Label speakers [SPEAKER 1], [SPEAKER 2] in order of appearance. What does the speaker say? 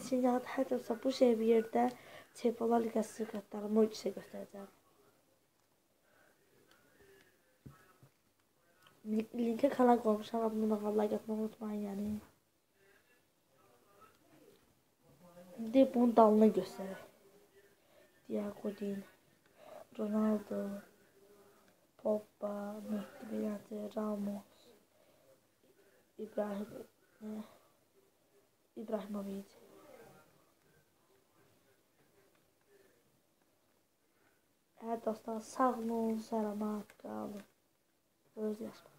[SPEAKER 1] için ya da hər olsa bu şey bir yerdə Çempionlar Liqası qatları Moisə göstərəcəm. Link- Linke kanal koymuşlar. Abone olmayı, like atmayı unutmayın yani. De bunun dalını göstereyim. Diego Din, Ronaldo, Pogba, Mehdi Beyazı, Ramos, İbrahim, ne? İbrahimovic. Evet dostlar sağ olun, selamat qalın. Öz yaşayın.